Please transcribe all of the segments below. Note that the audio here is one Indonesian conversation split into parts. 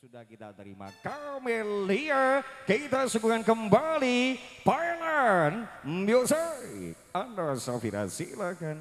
sudah kita terima. Camelia kita suguhkan kembali. Thailand Music. Anda Safira silakan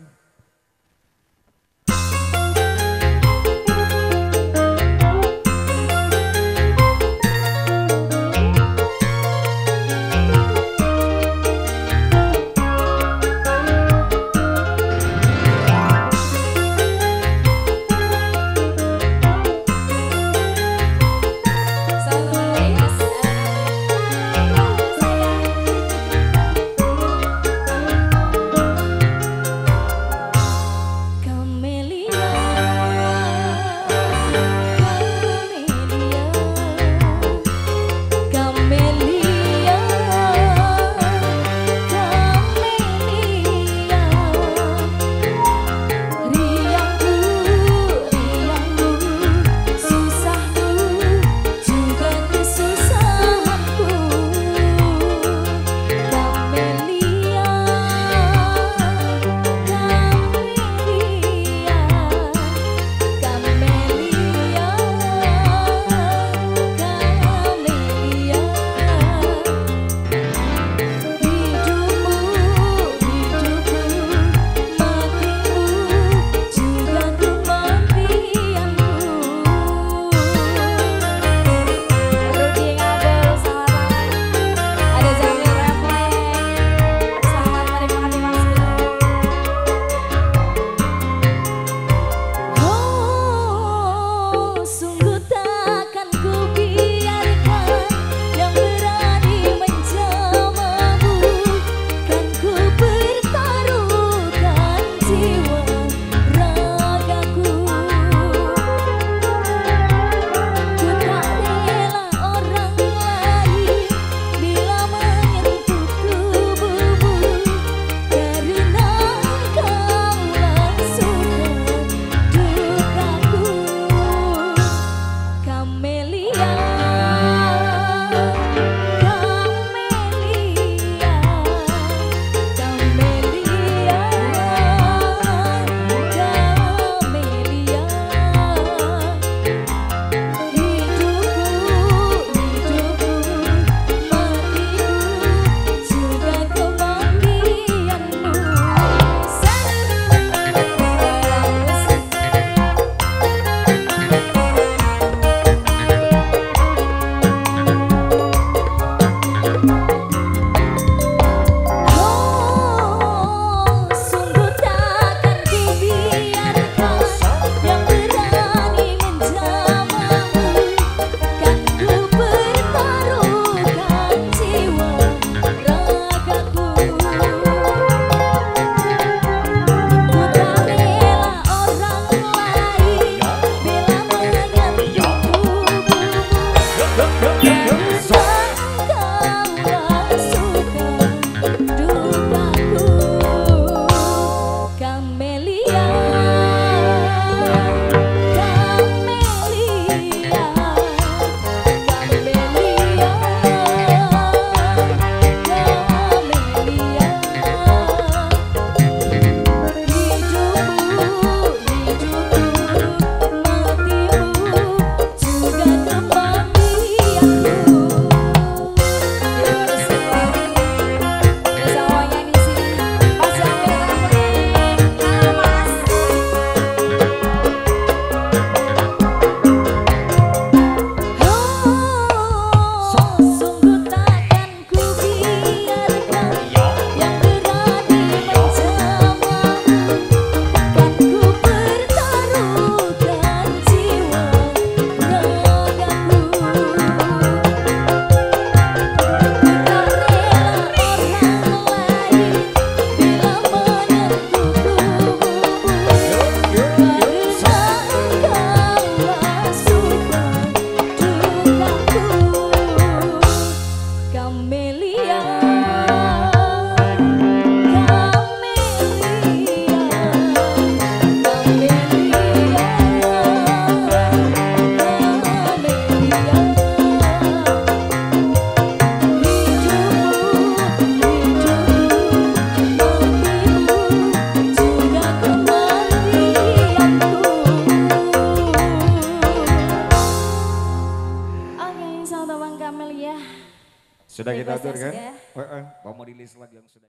ya. Sudah kita atur kan? sudah. Heeh, mau rilis lagu yang sudah